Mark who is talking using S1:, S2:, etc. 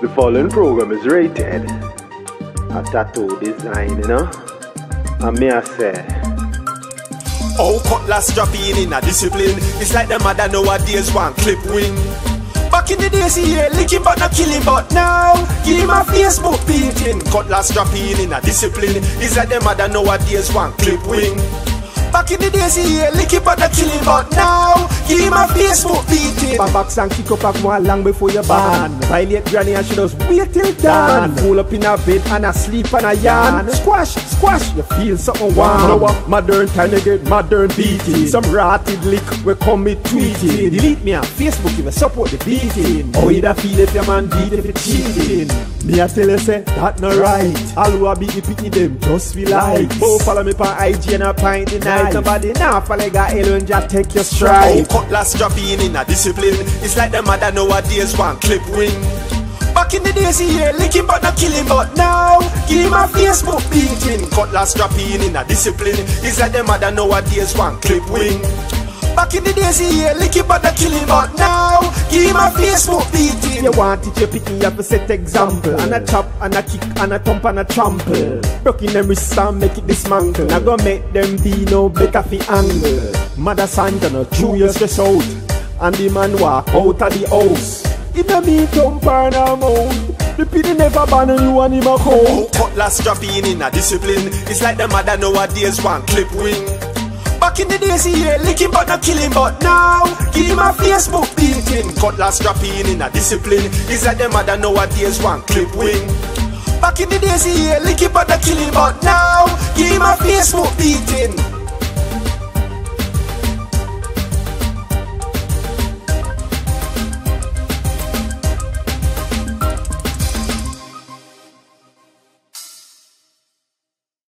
S1: The following program is rated a Tattwu Design, you know. And me I say,
S2: Oh, cutlass dropping in a discipline. It's like the mother nowadays one clip wing. Back in the days, yeah, licking but not killing, but now give him a Facebook beating. Cutlass dropping in a discipline. It's like the mother nowadays one clip wing. Back in the days, he yeah, licking but not killing, but now give him a Facebook beating.
S3: Back box and kick up back more long before you ban. Violate granny and she just wait till dawn. Pull up in a bed and a sleep and a yarn. Squash, squash, you feel something warm. Now a modern time you get modern beating. Some rotted lick we come me tweeting. Delete me on Facebook if you support the beating. How you da feel if your man beat if you cheating? Me a tell you say that no right. All who a beat the pitney them just feel like. Oh follow me on IG and a pint the night. Nobody now follow got alone just take your
S2: Oh,
S3: stride.
S2: cutlass dropping in a discipline. It's like the mother nowadays one clip wing. Back in the days, he yeah, licking but not killing, but now give him a Facebook beating. Cutlass dropping in a discipline. It's like the mother nowadays one clip wing. Back in the days, he yeah, licking but not killing, but now give him a Facebook beating.
S3: You want it, you pick you have to set example. And a chop, and a kick, and a thump, and a trample. Broken them wrists and make it dismantle. I go make them be no better fi angle. Mother Santa no chew you stress out. And the man walk out of the house. It no mean thump or no mouth The pity never ban you and him a coat
S2: cutlass dropping in a discipline. It's like the mother nowadays one clip wing. Back in the days, he yeah, licking but not killing, but now give him a Facebook beating. Cutlass dropping in a discipline. It's like the mother nowadays one clip wing. Back in the days, he yeah, licking but not killing, but now give him a Facebook beating.